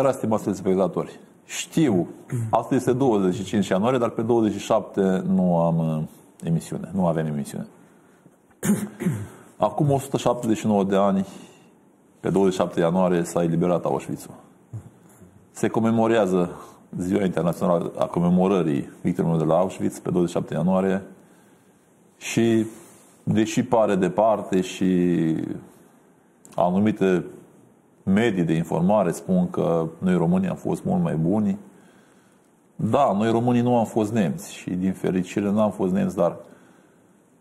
seara, stimați telespectatori. Știu, asta este 25 ianuarie, dar pe 27 nu am uh, emisiune, nu avem emisiune. Acum 179 de ani, pe 27 ianuarie, s-a eliberat Auschwitz-ul. Se comemorează Ziua Internațională a Comemorării Victimelor de la Auschwitz pe 27 ianuarie și, deși pare departe și anumite medii de informare spun că noi românii am fost mult mai buni, da, noi românii nu am fost nemți și din fericire nu am fost nemți, dar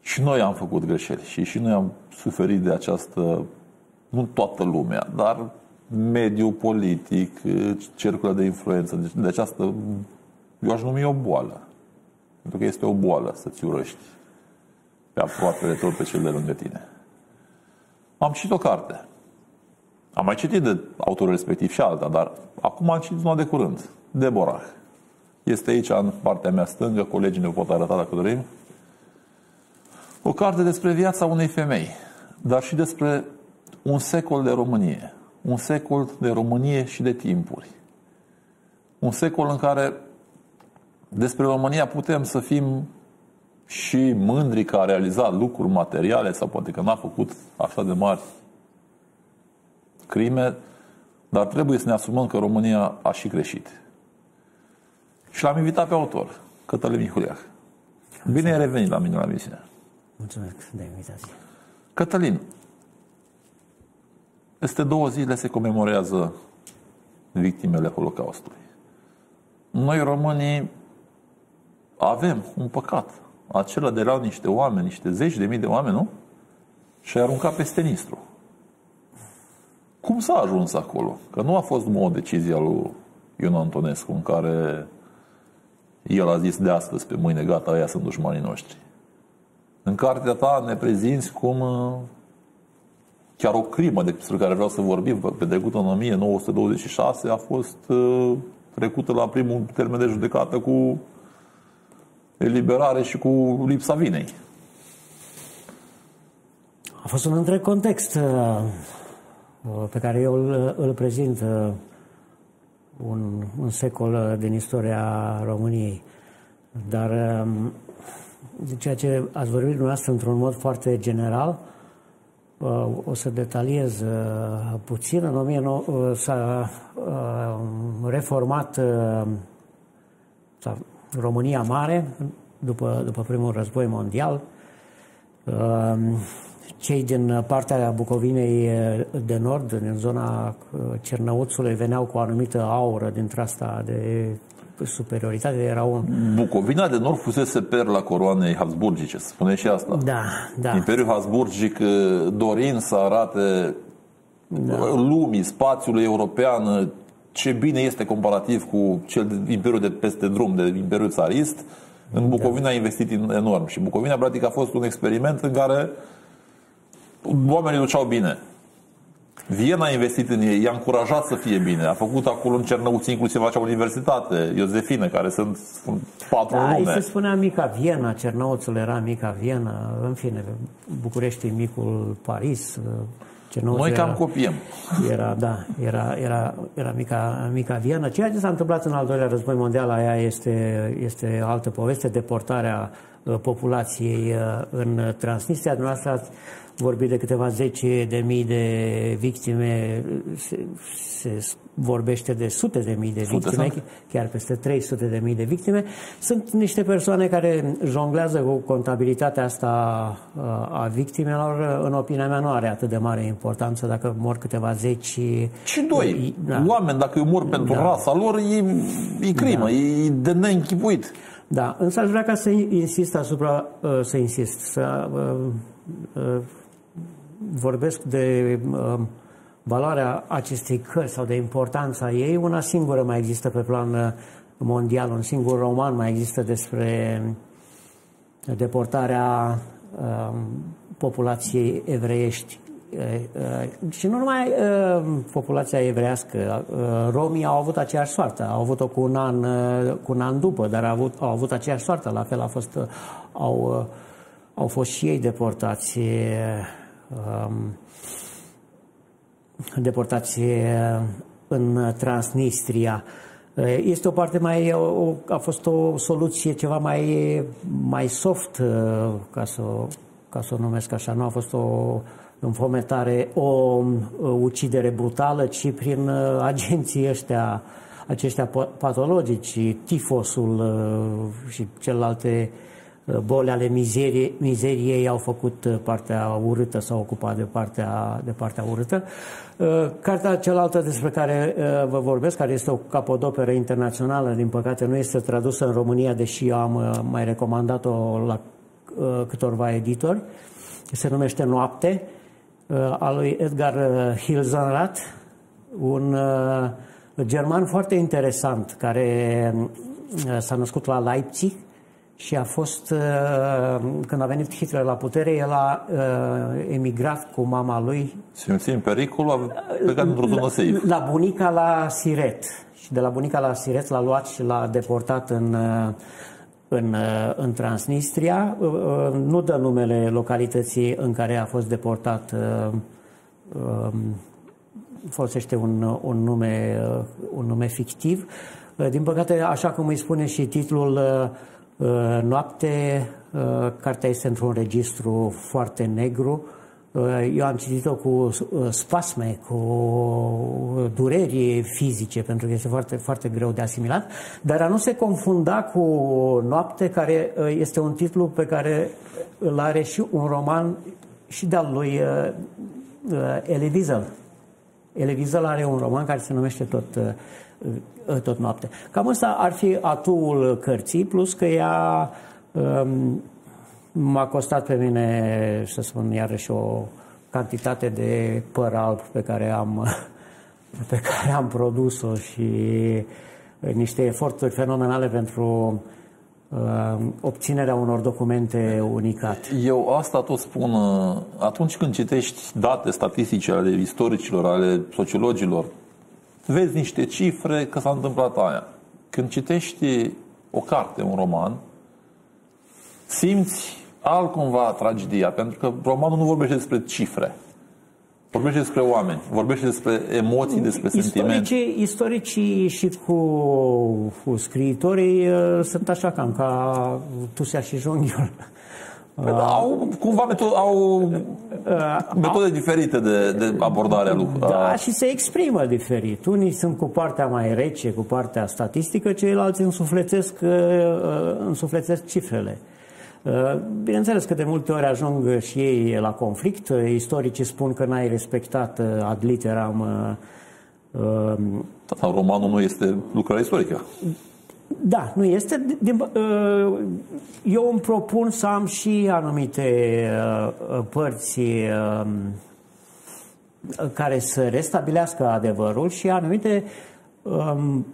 și noi am făcut greșeli și și noi am suferit de această, nu toată lumea, dar mediul politic, cercurile de influență, de, de această, eu aș numi o boală. Pentru că este o boală să-ți urăști pe aproape de tot pe cel de lângă tine. Am citit o carte. Am mai citit de autorul respectiv și alta, dar acum am citit una de curând, Deborah. Este aici, în partea mea stângă, colegii ne pot arăta dacă dorim. O carte despre viața unei femei, dar și despre un secol de Românie. Un secol de Românie și de timpuri. Un secol în care despre România putem să fim și mândri că a realizat lucruri materiale sau poate că n-a făcut așa de mari crime, dar trebuie să ne asumăm că România a și greșit. Și l-am invitat pe autor, Cătălin Mihuliac. Bine ai revenit la mine la misiune. Mulțumesc de invitație. Cătălin, peste două zile se comemorează victimele Holocaustului. Noi românii avem un păcat. Acela de la niște oameni, niște zeci de mii de oameni, nu? Și a aruncat peste Nistru. Cum s-a ajuns acolo? Că nu a fost o decizie a lui Ion Antonescu în care el a zis de astăzi pe mâine, gata, aia sunt dușmanii noștri. În cartea ta ne prezinți cum uh, chiar o crimă despre care vreau să vorbim, petrecută în 1926, a fost uh, trecută la primul termen de judecată cu eliberare și cu lipsa vinei. A fost un întreg context uh, pe care eu îl, îl prezint un, un secol din istoria României. Dar um, de ceea ce ați vorbit dumneavoastră într-un mod foarte general, uh, o să detaliez uh, puțin. În 1900 uh, s-a reformat România Mare după, după primul război mondial. Cei din partea Bucovinei de nord, din zona Cernăuțului, veneau cu o anumită aură dintre asta de superioritate, era un... Bucovina de Nord fusese perla coroanei Habsburgice, spune și asta. Da, da. Imperiul Habsburgic dorind să arate da. lumii, spațiului european, ce bine este comparativ cu cel de Imperiul de peste drum, de Imperiul Țarist, în Bucovina da. a investit enorm. Și Bucovina, practic, a fost un experiment în care oamenii duceau bine. Viena a investit în ei, i-a încurajat să fie bine. A făcut acolo în Cernăuți inclusiv acea universitate, Iosefină, care sunt patru da, lume. se spunea mica Viena, Cernăuțul era mica Viena, în fine, București e micul Paris, Cernăuțul Noi cam era, copiem. Era, da, era, era, era mica, mica Viena. Ceea ce s-a întâmplat în al doilea război mondial, aia este, este altă poveste, deportarea uh, populației uh, în Transnistria. Dumneavoastră ați vorbit de câteva zeci de mii de victime, se, se vorbește de sute de mii de sute victime, sunt. chiar peste 300 de mii de victime. Sunt niște persoane care jonglează cu contabilitatea asta uh, a victimelor. În opinia mea nu are atât de mare importanță dacă mor câteva zeci... Și doi, da. oameni, dacă mor pentru da. rasa lor, e, e crimă, da. e de neînchipuit. Da, însă aș vrea ca să insist asupra, uh, să insist, să uh, vorbesc de uh, valoarea acestei cărți sau de importanța ei, una singură mai există pe plan uh, mondial, un singur roman mai există despre deportarea uh, populației evreiești. Uh, uh, și nu numai uh, populația evrească, romii au avut aceeași soartă, au avut-o cu un an, cu un an după, dar au avut, au avut aceeași soartă, la fel a fost, au, au fost și ei deportați um, deportați în Transnistria. Este o parte mai, o, a fost o soluție ceva mai, mai soft, ca să, ca să o numesc așa, nu a fost o înfometare, o ucidere brutală, ci prin agenții ăștia, aceștia patologici, tifosul și celelalte boli ale mizeriei, mizeriei au făcut uh, partea urâtă, s-au ocupat de partea, de partea urâtă. Uh, cartea cealaltă despre care uh, vă vorbesc, care este o capodoperă internațională, din păcate nu este tradusă în România, deși am mai recomandat-o la câtorva editori, se numește Noapte, al lui Edgar Hilsenrath, un german foarte interesant, care s-a născut la Leipzig, și a fost, uh, când a venit Hitler la putere, el a uh, emigrat cu mama lui. Simți în pericol, a plecat într-o zonă safe. La bunica la Siret. Și de la bunica la Siret l-a luat și l-a deportat în, uh, în, în Transnistria. Nu dă numele localității în care a fost deportat. Um, folosește un, un, nume, un nume fictiv. Din păcate, așa cum îi spune și titlul, Uh, noapte, uh, cartea este într-un registru foarte negru. Uh, eu am citit-o cu spasme, cu dureri fizice, pentru că este foarte, foarte greu de asimilat, dar a nu se confunda cu Noapte, care este un titlu pe care îl are și un roman și de-al lui Elie Wiesel. Elie Wiesel are un roman care se numește tot Uh, tot noapte. Cam ăsta ar fi atul cărții, plus că ea um, m-a costat pe mine, să spun iarăși, o cantitate de păr alb pe care am, pe care am produs-o și niște eforturi fenomenale pentru uh, obținerea unor documente unicate. Eu asta tot spun uh, atunci când citești date statistice ale istoricilor, ale sociologilor, vezi niște cifre că s-a întâmplat aia. Când citești o carte, un roman, simți altcumva tragedia, pentru că romanul nu vorbește despre cifre. Vorbește despre oameni, vorbește despre emoții, despre sentimente. Istoricii și cu, cu scriitorii uh, sunt așa cam ca Tusea și Jonghiul. Păi da, au cumva metode, au uh, metode au, diferite de, de abordare a lucrurilor. Da, și se exprimă diferit. Unii sunt cu partea mai rece, cu partea statistică, ceilalți însuflețesc, uh, însuflețesc cifrele. Uh, bineînțeles că de multe ori ajung și ei la conflict. Istoricii spun că n-ai respectat ad literam da, romanul nu este lucrare istorică. Da, nu este. Uh, eu îmi propun să am și anumite uh, părți um, care să restabilească adevărul și anumite um,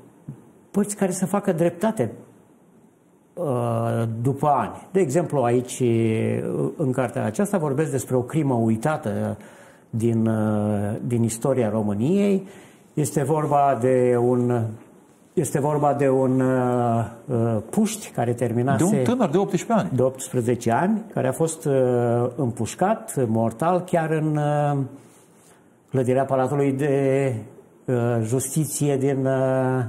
părți care să facă dreptate uh, după ani. De exemplu, aici, în cartea aceasta, vorbesc despre o crimă uitată din, din istoria României. Este vorba de un este vorba de un uh, uh puști care terminase... De un tânăr de 18 ani. De 18 ani, care a fost uh, împușcat mortal chiar în uh, clădirea Palatului de uh, Justiție din, uh,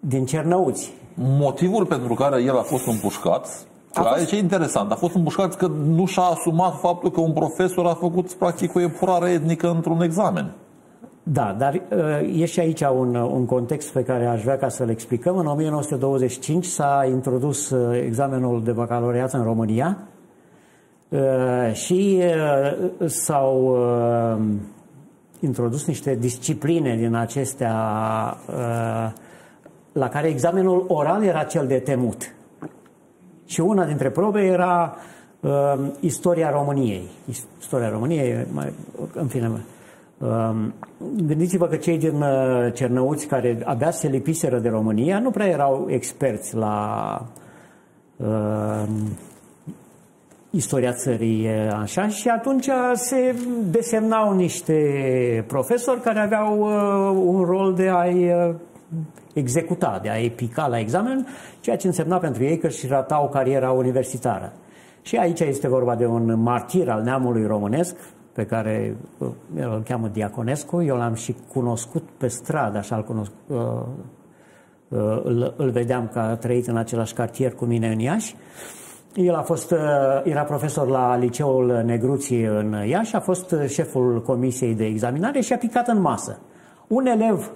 din Cernăuți. Motivul pentru care el a fost împușcat a fost... Aici e interesant. A fost împușcat că nu și-a asumat faptul că un profesor a făcut practic o epurare etnică într-un examen. Da, dar uh, e și aici un, un context pe care aș vrea ca să-l explicăm. În 1925 s-a introdus uh, examenul de bacalaureat în România uh, și s-au introdus niște discipline din acestea la care examenul oral era cel de temut. Și una dintre probe era istoria României. Istoria României, mai, în fine, Um, gândiți-vă că cei din uh, Cernăuți care abia se lipiseră de România nu prea erau experți la uh, istoria țării așa și atunci se desemnau niște profesori care aveau uh, un rol de a-i uh, executa, de a-i pica la examen, ceea ce însemna pentru ei că și ratau cariera universitară. Și aici este vorba de un martir al neamului românesc, pe care el îl cheamă Diaconescu, eu l-am și cunoscut pe stradă, așa îl, cunosc, îl, îl vedeam că a trăit în același cartier cu mine în Iași. El a fost, era profesor la Liceul Negruții în Iași, a fost șeful comisiei de examinare și a picat în masă. Un elev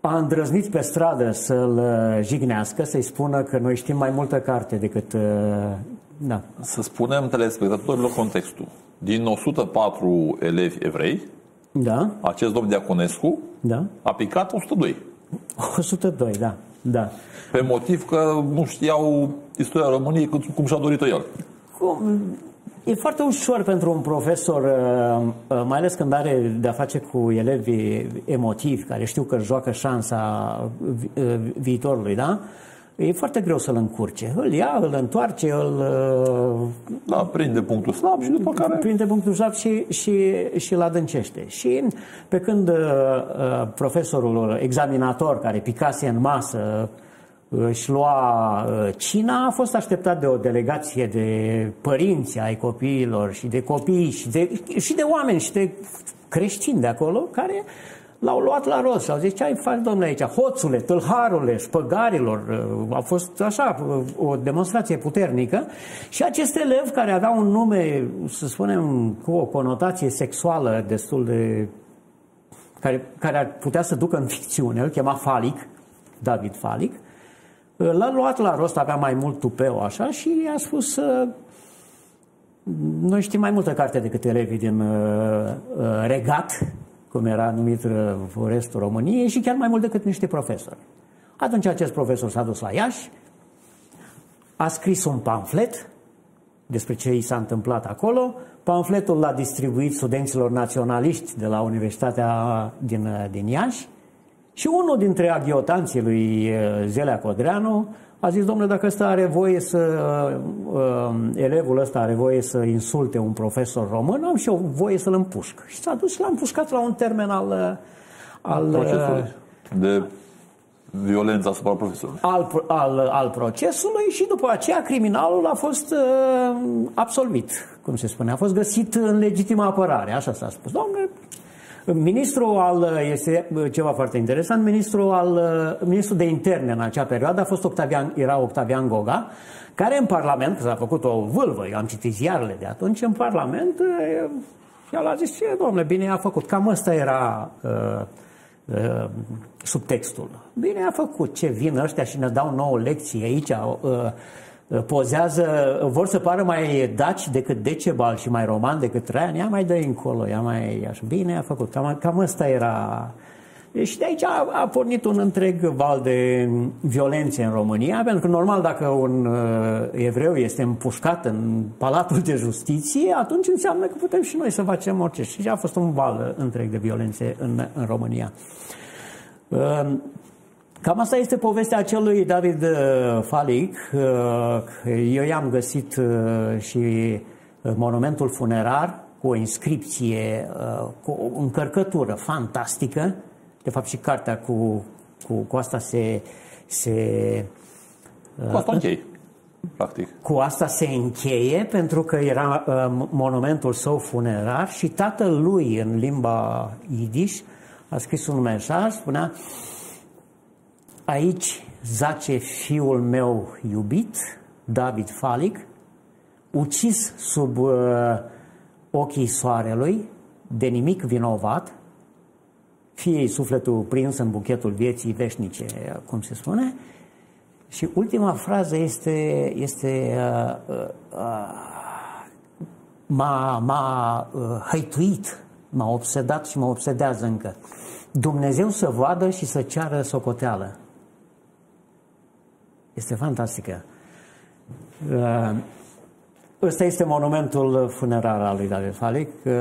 a îndrăznit pe stradă să-l jignească, să-i spună că noi știm mai multă carte decât... Da. Să spunem telespectatorilor contextul. Din 104 elevi evrei, da. acest domn Diaconescu da. a picat 102. 102, da. da. Pe motiv că nu știau istoria României cum și-a dorit el. Cum? E foarte ușor pentru un profesor, uh, uh, mai ales când are de-a face cu elevi emotivi, care știu că joacă șansa uh, viitorului, da? E foarte greu să-l încurce. Îl ia, îl întoarce, îl... Da, prinde punctul slab și după care... Prinde punctul slab și, și, și îl adâncește. Și pe când uh, profesorul examinator care picase în masă își lua uh, cina, a fost așteptat de o delegație de părinți ai copiilor și de copii și de, și de oameni și de creștini de acolo care l-au luat la rost. Și au zis ce ai faci domnule aici, hoțule, tâlharule, spăgarilor, uh, a fost așa uh, o demonstrație puternică. Și acest elev care avea un nume, să spunem, cu o conotație sexuală destul de care, care ar putea să ducă în ficțiune, îl chema Falic, David Falic, L-a luat la rost, avea mai mult tupeu așa și a spus noi știm mai multă carte decât elevii din uh, uh, regat, cum era numit uh, restul României, și chiar mai mult decât niște profesori. Atunci acest profesor s-a dus la Iași, a scris un pamflet despre ce i s-a întâmplat acolo. Pamfletul l-a distribuit studenților naționaliști de la Universitatea din, din Iași și unul dintre aghiotanții lui uh, Zelea Codreanu a zis, domnule, dacă ăsta are voie să, uh, uh, elevul ăsta are voie să insulte un profesor român, am și eu voie să-l împușc. Și s-a dus și l-a împușcat la un termen al... Uh, al Procesului. De violența asupra profesorului. Al, al, al procesului și după aceea criminalul a fost uh, absolvit, cum se spune, a fost găsit în legitimă apărare, așa s-a spus. Domnule, Ministrul al, este ceva foarte interesant, ministrul, al, ministrul de interne în acea perioadă a fost Octavian, era Octavian Goga, care în Parlament, că s-a făcut o vâlvă, eu am citit ziarele de atunci, în Parlament, el a zis, ce, domnule, bine a făcut. Cam ăsta era uh, uh, subtextul. Bine a făcut, ce vin ăștia și ne dau nouă lecții aici, uh, pozează, vor să pară mai daci decât Decebal și mai roman decât Traian, ea mai dă încolo, ea mai așa, bine a făcut, cam, cam ăsta era și de aici a, a pornit un întreg val de violențe în România, pentru că normal dacă un uh, evreu este împușcat în Palatul de Justiție, atunci înseamnă că putem și noi să facem orice. Și a fost un val întreg de violențe în, în România. Uh, Cam asta este povestea acelui David uh, Falic. Uh, eu i-am găsit uh, și monumentul funerar cu o inscripție, cu o încărcătură fantastică. De fapt și cartea cu, cu, cu asta se... se cu asta încheie, practic. Cu asta se încheie pentru că era monumentul său funerar și tatăl lui în limba Yiddish a scris un mesaj, spunea Aici zace fiul meu iubit, David Falic, ucis sub uh, ochii soarelui, de nimic vinovat, fie sufletul prins în buchetul vieții veșnice, cum se spune, și ultima frază este, este uh, uh, uh, m-a, m-a uh, hăituit, m-a obsedat și mă obsedează încă. Dumnezeu să vadă și să ceară socoteală. Este fantastică. Uh, ăsta este monumentul funerar al lui David Falic. Uh,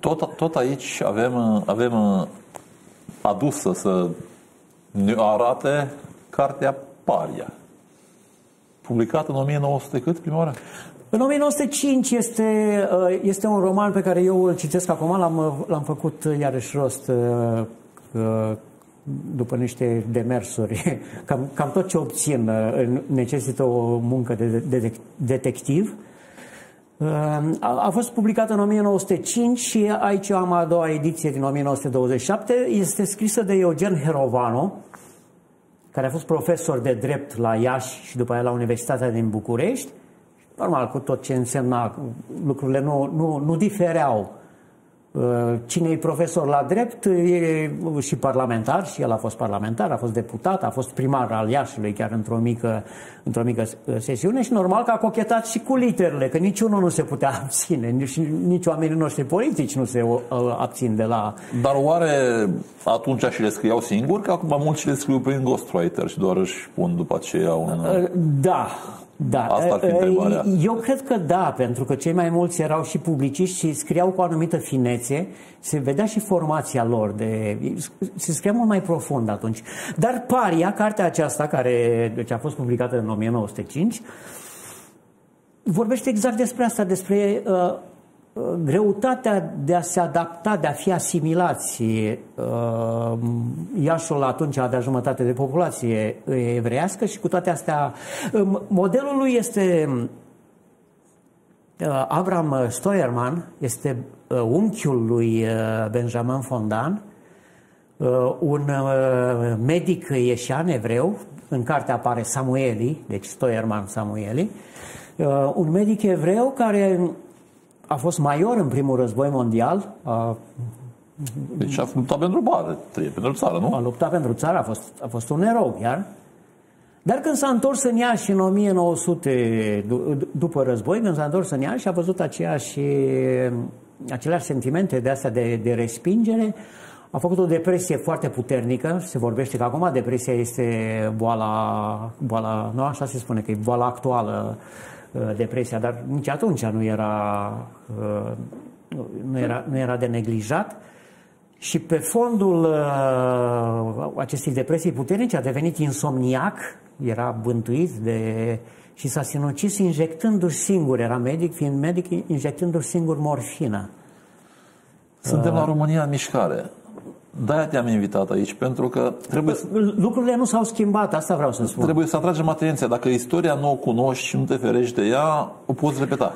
tot, tot aici avem, avem adusă să ne arate cartea Paria, publicată în 1900 cât, prima oară? În 1905 este, uh, este un roman pe care eu îl citesc acum, l-am, l-am făcut iarăși rost după niște demersuri, cam, cam tot ce obțin uh, necesită o muncă de, de, de detectiv. A fost publicată în 1905 și aici am a doua ediție din 1927. Este scrisă de Eugen Herovano, care a fost profesor de drept la Iași și după aia la Universitatea din București. Normal, cu tot ce însemna, lucrurile nu, nu, nu difereau Uh, cine e profesor la drept e și parlamentar, și el a fost parlamentar, a fost deputat, a fost primar al Iașului chiar într-o mică, într-o mică uh, sesiune și normal că a cochetat și cu literele, că niciunul nu se putea abține, nici, nici oamenii noștri politici nu se uh, abțin de la... Dar oare atunci și le scriau singuri, că acum mulți le scriu prin ghostwriter și doar își pun după aceea un... Da, da, Asta ar fi întrebarea. Eu cred că da, pentru că cei mai mulți erau și publiciști și scriau cu o anumită finețe, se vedea și formația lor, de, se scria mult mai profund atunci. Dar Paria, cartea aceasta, care deci a fost publicată în 1905, vorbește exact despre asta, despre uh, greutatea de a se adapta, de a fi asimilați. Uh, Iașul atunci avea jumătate de populație evreiască și cu toate astea uh, modelul lui este uh, Abraham Stoerman, este unchiul lui Benjamin Fondan, un medic ieșean evreu, în carte apare Samueli, deci Stoerman Samueli, un medic evreu care a fost major în primul război mondial. A, deci a luptat pentru bani, pentru țară, nu? A luptat pentru țară, a fost, a fost un erou chiar. Dar când s-a întors în Iași în 1900, după război, când s-a întors în Iași și a văzut aceeași, aceleași sentimente de astea de, de respingere, a făcut o depresie foarte puternică. Se vorbește că acum depresia este boala, boala nu așa se spune, că e boala actuală Uh, depresia, dar nici atunci nu era, uh, nu era, nu era de neglijat. Și pe fondul uh, acestei depresii puternice a devenit insomniac, era bântuit de, și s-a sinucis injectându-și singur, era medic, fiind medic, injectându-și singur morfină. Suntem la România în mișcare de te-am invitat aici, pentru că trebuie să... Lucrurile nu s-au schimbat, asta vreau să spun. Trebuie să atragem atenția. Dacă istoria nu o cunoști și nu te ferești de ea, o poți repeta.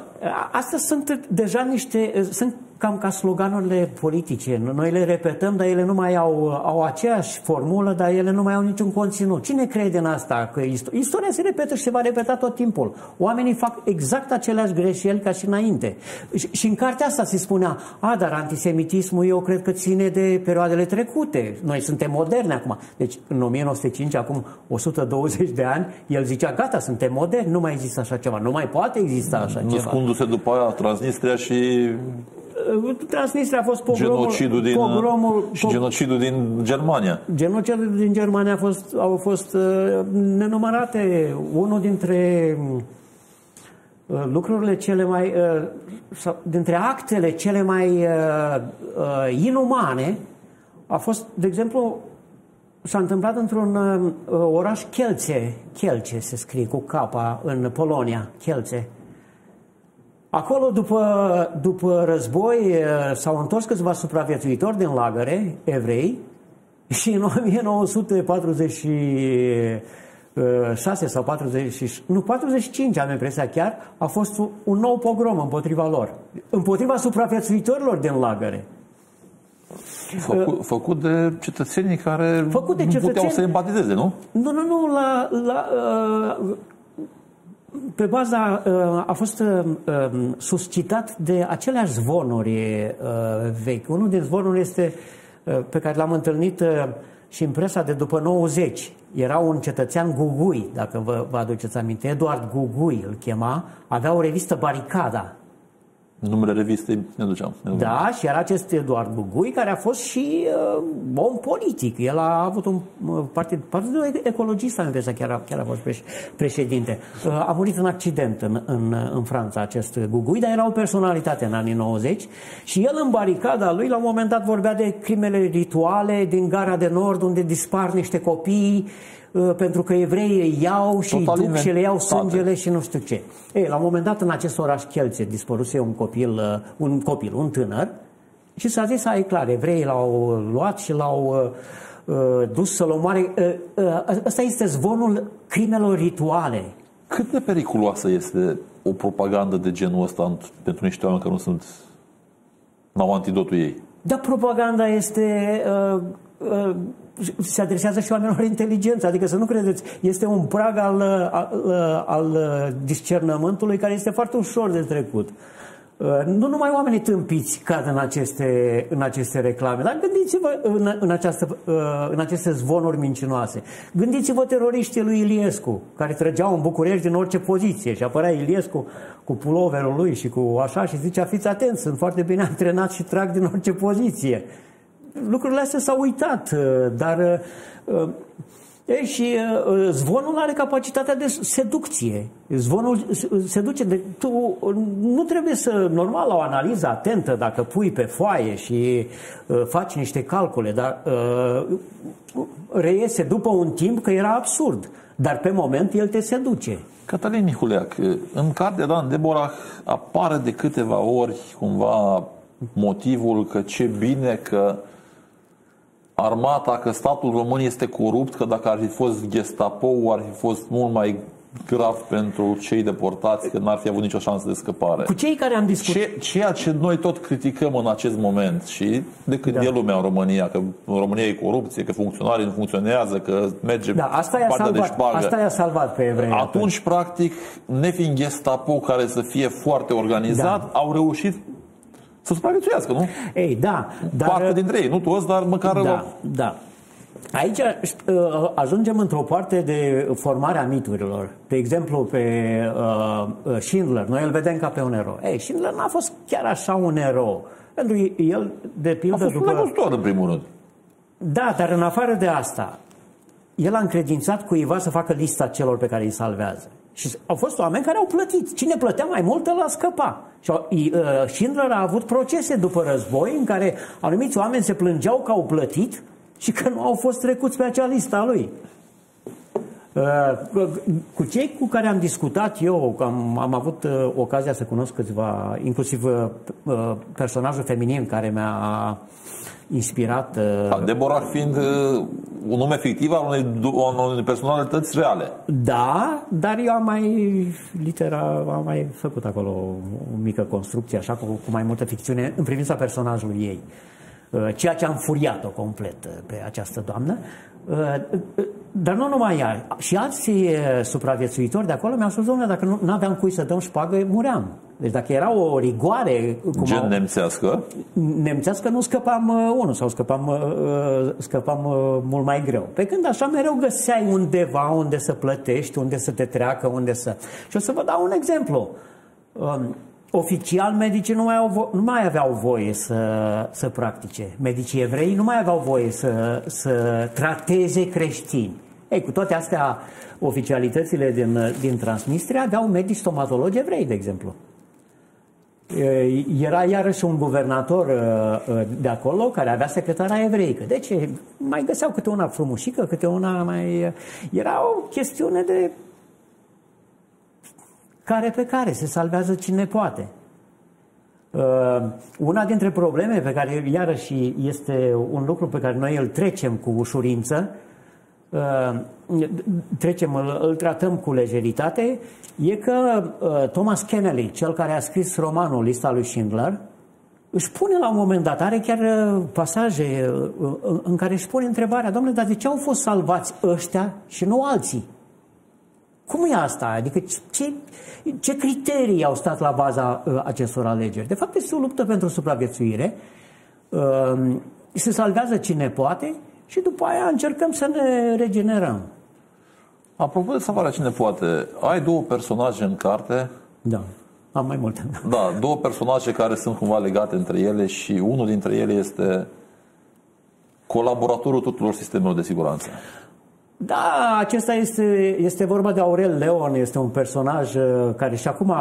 Astea sunt deja niște... Sunt cam ca sloganurile politice. Noi le repetăm, dar ele nu mai au, au aceeași formulă, dar ele nu mai au niciun conținut. Cine crede în asta? Că istoria se repetă și se va repeta tot timpul. Oamenii fac exact aceleași greșeli ca și înainte. Și, și în cartea asta se spunea, a, dar antisemitismul eu cred că ține de perioadele trecute. Noi suntem moderni acum. Deci în 1905, acum 120 de ani, el zicea, gata, suntem moderni, nu mai există așa ceva. Nu mai poate exista așa nu ceva. Născându-se după aia Transnistria și Transnistria a fost pogromul, genocidul din, pogromul, și genocidul din Germania. Genocidul din Germania a fost, au fost uh, nenumărate. Unul dintre uh, lucrurile cele mai, uh, sau, dintre actele cele mai uh, uh, inumane a fost, de exemplu, s-a întâmplat într-un uh, oraș Kielce, Kielce se scrie cu capa în Polonia, Kielce. Acolo, după, după război, s-au întors câțiva supraviețuitori din lagăre, evrei, și în 1946 sau 40, nu, 45 am impresia chiar, a fost un nou pogrom împotriva lor, împotriva supraviețuitorilor din lagăre. Făcut, făcut de cetățenii care făcut de nu cetățeni... puteau să empatizeze, nu? Nu, nu, nu, la, la, uh, pe baza uh, a fost uh, um, suscitat de aceleași zvonuri uh, vechi. Unul din zvonuri este pe care l-am întâlnit și în presa de după 90. Era un cetățean Gugui, dacă vă, vă aduceți aminte, Eduard Gugui îl chema, avea o revistă Baricada, Numele revistei ne duceam. Da, și era acest Eduard Bugui, care a fost și uh, om politic. El a avut un uh, partid, partidul ecologist, am impresia, chiar, a, chiar a fost președinte. Uh, a murit în accident în, în, în Franța acest Bugui, dar era o personalitate în anii 90 și el în baricada lui, la un moment dat, vorbea de crimele rituale din Gara de Nord, unde dispar niște copii Uh, pentru că evreii iau și Total duc și le iau sângele și nu știu ce. Ei, la un moment dat în acest oraș Chelțe dispăruse un copil, uh, un copil, un tânăr și s-a zis, ai clar, evreii l-au luat și l-au uh, uh dus să-l omoare. Uh, uh, ăsta este zvonul crimelor rituale. Cât de periculoasă este o propagandă de genul ăsta pentru niște oameni care nu sunt n-au antidotul ei? Dar propaganda este uh, uh, se adresează și oamenilor inteligență, adică să nu credeți, este un prag al, al, al discernământului care este foarte ușor de trecut. Uh, nu numai oamenii tâmpiți cad în aceste, în aceste reclame, dar gândiți-vă în, în, această, uh, în aceste zvonuri mincinoase. Gândiți-vă teroriștii lui Iliescu, care trăgeau în București din orice poziție și apărea Iliescu cu puloverul lui și cu așa și zicea fiți atenți, sunt foarte bine antrenat și trag din orice poziție lucrurile astea s-au uitat, uh, dar uh, e, și uh, zvonul are capacitatea de seducție. Zvonul seduce. De, tu nu trebuie să, normal, la o analiză atentă, dacă pui pe foaie și uh, faci niște calcule, dar uh, reiese după un timp că era absurd. Dar pe moment el te seduce. Cătălin Mihuleac, în cartea Dan Deborah apare de câteva ori cumva motivul că ce bine că armata, că statul român este corupt, că dacă ar fi fost Gestapo, ar fi fost mult mai grav pentru cei deportați, că n-ar fi avut nicio șansă de scăpare. Cu cei care am discutat. Ce, ceea ce noi tot criticăm în acest moment și de când da. e lumea în România, că în România e corupție, că funcționarii nu funcționează, că merge da, asta i-a salvat, de șpagă. Asta i-a salvat pe evrei. Atunci, practic, nefiind Gestapo care să fie foarte organizat, da. au reușit să supraviețuiască, nu? Ei, da. Dar, Parte dintre ei, nu toți, dar măcar... Da, da. Aici uh, ajungem într-o parte de formare a miturilor. De exemplu, pe uh, uh, Schindler, noi îl vedem ca pe un erou. Ei, Schindler n-a fost chiar așa un erou. Pentru el, de pildă... A fost după... un negustor, în primul rând. Da, dar în afară de asta, el a încredințat cuiva să facă lista celor pe care îi salvează. Și au fost oameni care au plătit. Cine plătea mai mult, ăla scăpa. Și uh, Schindler a avut procese după război în care anumiți oameni se plângeau că au plătit și că nu au fost trecuți pe acea listă a lui. Uh, cu cei cu care am discutat eu, am, am avut uh, ocazia să cunosc câțiva, inclusiv personajul feminin care mi-a inspirat. Uh, da, Deborah fiind uh, un nume fictiv al unei, unei personalități reale. Da, dar eu am mai litera, am mai făcut acolo o mică construcție, așa, cu, cu mai multă ficțiune în privința personajului ei. Uh, ceea ce am furiat-o complet pe această doamnă. Dar nu numai ea, și alți supraviețuitori de acolo mi-au spus, domnule, dacă nu aveam cui să dăm șpagă, muream. Deci dacă era o rigoare... Cum Gen au, nemțească? Nemțească nu scăpam uh, unul sau scăpam, uh, scăpam uh, mult mai greu. Pe când așa mereu găseai undeva unde să plătești, unde să te treacă, unde să... Și o să vă dau un exemplu. Um, oficial medicii nu mai, au vo- nu mai aveau voie să, să practice. Medicii evrei nu mai aveau voie să, să trateze creștini. Ei, cu toate astea, oficialitățile din, din Transnistria aveau medici stomatologi evrei, de exemplu. Era iarăși un guvernator de acolo care avea secretara evreică. Deci mai găseau câte una frumușică, câte una mai... Era o chestiune de care pe care se salvează cine poate. Una dintre probleme pe care iarăși este un lucru pe care noi îl trecem cu ușurință Uh, trecem, îl, îl tratăm cu lejeritate, e că uh, Thomas Kennedy, cel care a scris romanul Lista lui Schindler, își pune la un moment dat, are chiar uh, pasaje în care își pune întrebarea, domnule, dar de ce au fost salvați ăștia și nu alții? Cum e asta? Adică ce, ce criterii au stat la baza acestor alegeri? De fapt, este o luptă pentru supraviețuire. Se salvează cine poate și după aia încercăm să ne regenerăm. Apropo de salvarea cine poate, ai două personaje în carte. Da, am mai multe. Da, două personaje care sunt cumva legate între ele și unul dintre ele este colaboratorul tuturor sistemelor de siguranță. Da, acesta este, este vorba de Aurel Leon, este un personaj uh, care și acum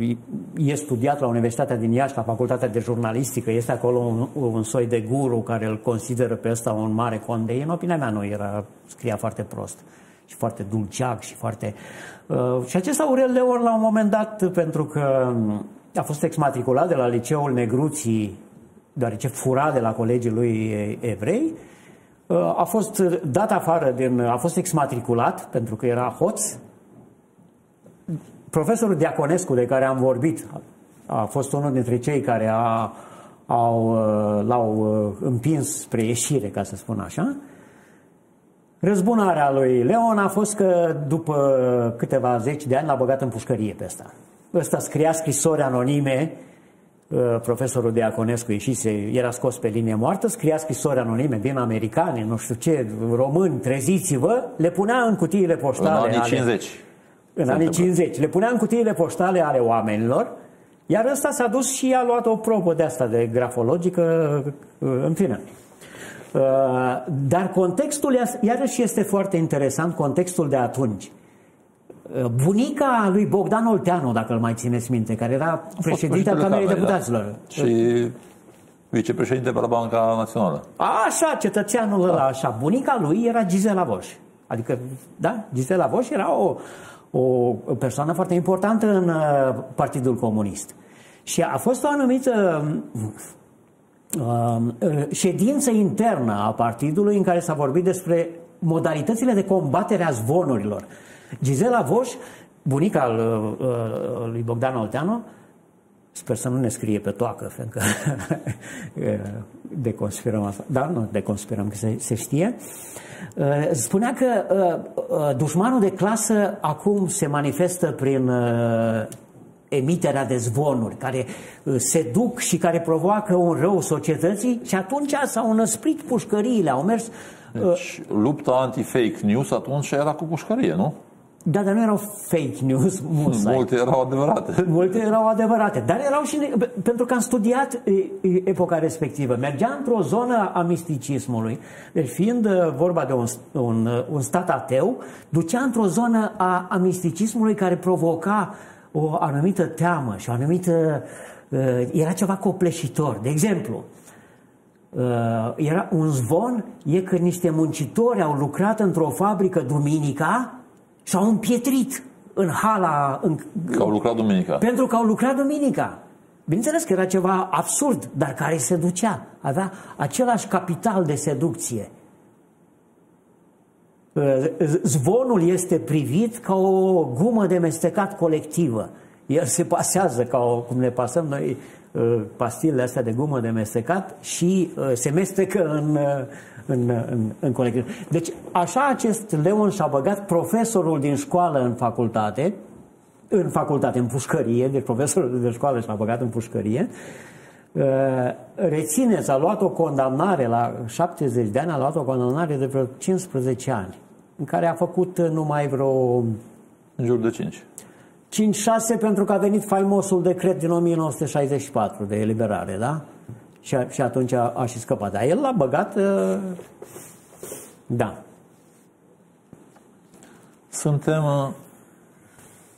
uh, e studiat la Universitatea din Iași, la Facultatea de Jurnalistică, este acolo un, un soi de guru care îl consideră pe ăsta un mare condei. În opinia mea nu era, scria foarte prost și foarte dulceac și foarte... Uh, și acesta Aurel Leon la un moment dat, pentru că a fost exmatriculat de la Liceul Negruții, deoarece fura de la colegii lui evrei, a fost dat afară, din, a fost exmatriculat pentru că era hoț profesorul Diaconescu de care am vorbit a fost unul dintre cei care a, au, uh, l-au uh, împins spre ieșire, ca să spun așa. Răzbunarea lui Leon a fost că după câteva zeci de ani l-a băgat în pușcărie pe ăsta. Ăsta scria scrisori anonime, uh, profesorul Diaconescu ieșise, era scos pe linie moartă, scria scrisori anonime din americani, nu știu ce, români, treziți-vă, le punea în cutiile poștale. În anii 50. Ale, în anii 50. Le punea în cutiile poștale ale oamenilor, iar ăsta s-a dus și a luat o probă de asta, de grafologică, uh, în fine. Uh, dar contextul, iarăși este foarte interesant, contextul de atunci. Uh, bunica lui Bogdan Olteanu, dacă îl mai țineți minte, care era președinte al Camerei Deputaților. Da. Și vicepreședinte pe la Banca Națională. Așa, cetățeanul ăla, așa. Bunica lui era Gisela Voș. Adică, da, Gisela Voș era o, o persoană foarte importantă în Partidul Comunist. Și a fost o anumită Um, ședință internă a partidului în care s-a vorbit despre modalitățile de combatere a zvonurilor. Gisela Voș, bunica uh, uh, lui Bogdan Olteanu, sper să nu ne scrie pe toacă, fiindcă deconspirăm asta. Da, nu deconspirăm, că se, se știe. Uh, spunea că dușmanul de clasă acum se manifestă prin emiterea de zvonuri care uh, se duc și care provoacă un rău societății și atunci s-au năsprit pușcăriile, au mers... Uh, deci, lupta anti-fake news atunci era cu pușcărie, nu? Da, dar nu erau fake news mulți. Multe erau adevărate. Multe erau adevărate, dar erau și... Pentru că am studiat epoca respectivă. Mergea într-o zonă a misticismului, deci fiind uh, vorba de un, un, un stat ateu, ducea într-o zonă a, a misticismului care provoca o anumită teamă și o anumită... Uh, era ceva copleșitor. De exemplu, uh, era un zvon, e că niște muncitori au lucrat într-o fabrică duminica și au împietrit în hala... În, că au lucrat duminica. Pentru că au lucrat duminica. Bineînțeles că era ceva absurd, dar care se ducea. Avea același capital de seducție. Zvonul este privit ca o gumă de mestecat colectivă. El se pasează ca o, cum ne pasăm noi uh, pastilele astea de gumă de mestecat și uh, se mestecă în, uh, în, în, în colectiv. Deci așa acest Leon și-a băgat profesorul din școală în facultate, în facultate, în pușcărie, deci profesorul de școală și-a băgat în pușcărie, rețineți, a luat o condamnare la 70 de ani, a luat o condamnare de vreo 15 ani în care a făcut numai vreo... În jur de 5. 5-6 pentru că a venit faimosul decret din 1964 de eliberare, da? Și, a, și atunci a, a și scăpat. Dar el l-a băgat, uh, da. Suntem uh,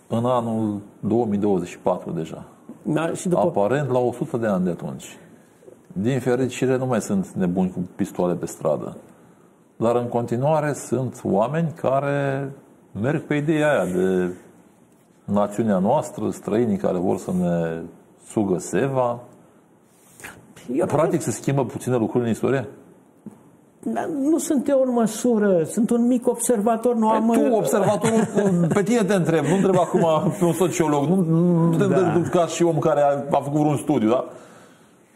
în anul 2024 deja. Da, și după... Aparent la 100 de ani de atunci. Din fericire nu mai sunt nebuni cu pistoale pe stradă. Dar în continuare sunt oameni care merg pe ideea aia de națiunea noastră, străinii care vor să ne sugă seva. Eu Practic se schimbă puține lucruri în istorie? Nu sunt eu în măsură, sunt un mic observator, nu păi am... Tu, observatorul, pe tine te întreb, nu întreb acum pe un sociolog, nu, nu te da. întreb ca și om care a, a făcut vreun studiu, da?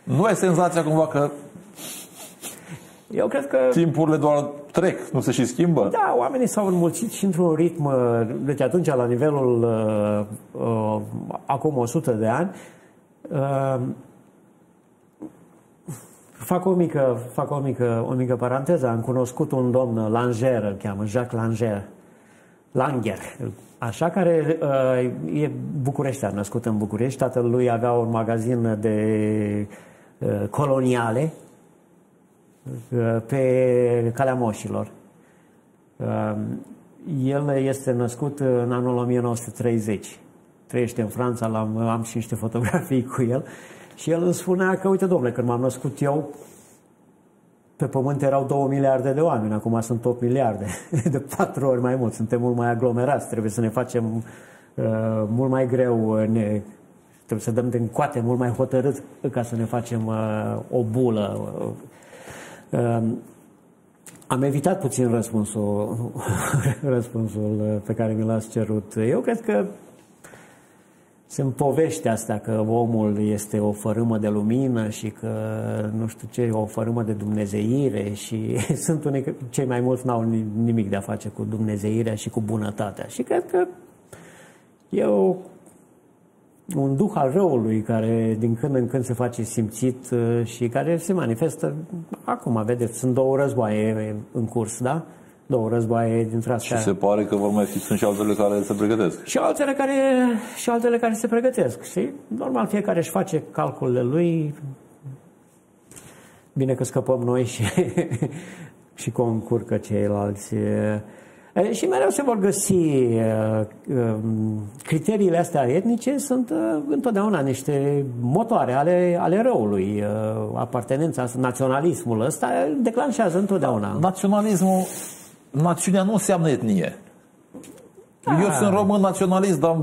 Nu ai senzația cumva că eu cred că... Timpurile doar trec, nu se și schimbă? Da, oamenii s-au înmulțit și într-un ritm, deci atunci la nivelul uh, uh, acum 100 de ani, uh, fac o mică, fac o mică, o mică paranteză, am cunoscut un domn Langer, îl cheamă, Jacques Langer, Langer, așa care uh, e bucureștean, născut în București, tatăl lui avea un magazin de uh, coloniale, pe calea moșilor. Um, el este născut în anul 1930. Trăiește în Franța, am, am și niște fotografii cu el. Și el îmi spunea că, uite, domnule, când m-am născut eu, pe pământ erau 2 miliarde de oameni, acum sunt 8 miliarde. De patru ori mai mult, suntem mult mai aglomerați, trebuie să ne facem uh, mult mai greu, ne, trebuie să dăm din coate mult mai hotărât ca să ne facem uh, o bulă. Uh, Ehm, am evitat puțin răspunsul, răspunsul pe care mi l-ați cerut. Eu cred că sunt povești astea că omul este o fărâmă de lumină și că nu știu ce, o fărâmă de dumnezeire și sunt unii, cei mai mulți n-au nimic de a face cu dumnezeirea și cu bunătatea. Și cred că e o, un duh al răului care din când în când se face simțit uh, și care se manifestă, acum vedeți, sunt două războaie în curs, da? Două războaie dintre astea. Și se pare că vor mai fi, sunt și altele care se pregătesc. Și altele care, și altele care se pregătesc. Și normal fiecare își face calculele lui. Bine că scăpăm noi și, și concurcă ceilalți. Și mereu se vor găsi criteriile astea etnice sunt întotdeauna niște motoare ale, ale răului. Apartenența, naționalismul ăsta declanșează întotdeauna. Naționalismul națiunea nu înseamnă etnie. Da. Eu sunt român naționalist, dar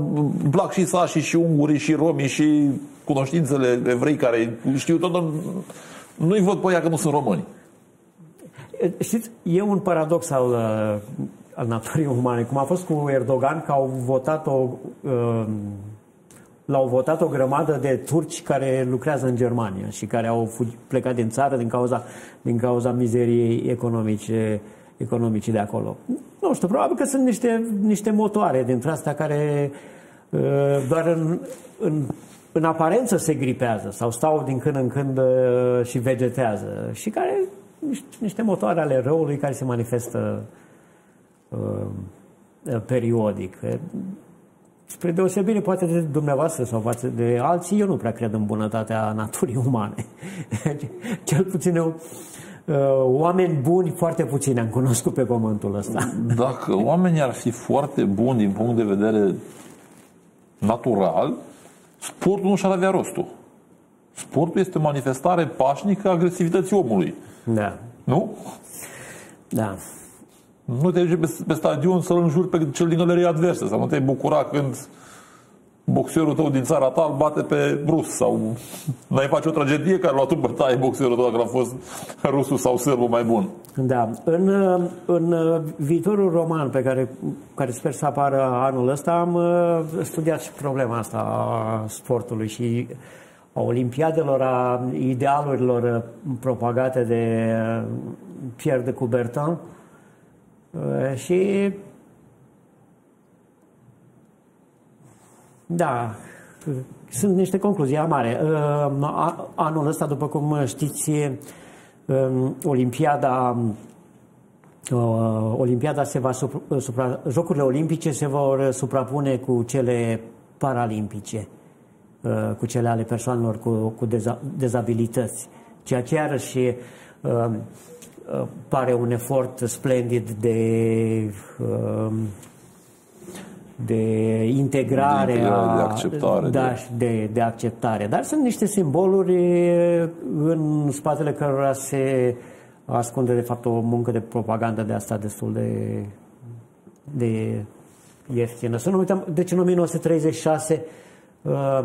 plac și sașii, și ungurii, și romii, și cunoștințele evrei care știu tot. Nu-i văd pe ea că nu sunt români. Știți, e un paradox al, uh, al naturii umane, cum a fost cu Erdogan, că au votat o, uh, l-au votat o grămadă de turci care lucrează în Germania și care au plecat din țară din cauza, din cauza mizeriei economice economici de acolo. Nu știu, probabil că sunt niște, niște motoare dintre astea care uh, doar în, în, în aparență se gripează sau stau din când în când uh, și vegetează și care niște, niște motoare ale răului care se manifestă uh, periodic. Spre deosebire poate de dumneavoastră sau față de alții, eu nu prea cred în bunătatea naturii umane. Cel puțin eu Uh, oameni buni foarte puțini am cunoscut pe pământul ăsta. Dacă oamenii ar fi foarte buni din punct de vedere natural, sportul nu și-ar avea rostul. Sportul este o manifestare pașnică a agresivității omului. Da. Nu? Da. Nu te duci pe, pe stadion să-l înjuri pe cel din galeria adversă, sau nu te bucura când boxerul tău din țara ta îl bate pe rus sau n-ai face o tragedie care a luat în bătaie boxerul tău dacă a fost rusul sau sârbul mai bun. Da. În, în viitorul roman pe care, care sper să apară anul ăsta am uh, studiat și problema asta a sportului și a olimpiadelor, a idealurilor propagate de Pierre de Coubertin uh, și Da, sunt niște concluzii amare. Anul ăsta, după cum știți, um, Olimpiada uh, Olimpiada se va supra, Jocurile Olimpice se vor suprapune cu cele paralimpice, uh, cu cele ale persoanelor cu, cu deza, dezabilități. Ceea ce iarăși uh, pare un efort splendid de de integrare, de, a, de acceptare. Da, de... De, de acceptare. Dar sunt niște simboluri în spatele cărora se ascunde de fapt o muncă de propagandă de asta destul de, de ieftină. Să nu uităm, deci în 1936 uh,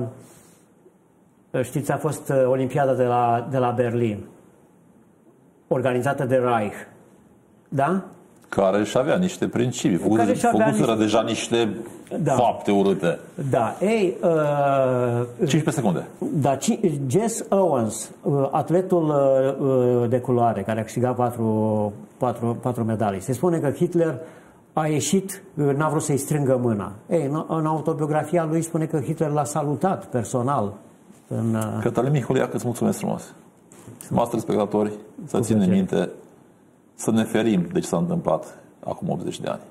știți, a fost Olimpiada de la, de la Berlin, organizată de Reich. Da? Care își avea niște principii, făcuse, făcuseră niște... deja niște da. fapte urâte. Da, ei... Uh, 15 secunde. Da, Jess Owens, uh, atletul uh, uh, de culoare, care a câștigat patru, patru, patru medalii, se spune că Hitler a ieșit, uh, n-a vrut să-i strângă mâna. Ei, în, în autobiografia lui spune că Hitler l-a salutat personal. În, uh... Cătălin Mihuliac, îți mulțumesc frumos. Master spectatori, să ținem minte să ne ferim de ce s-a întâmplat acum 80 de ani.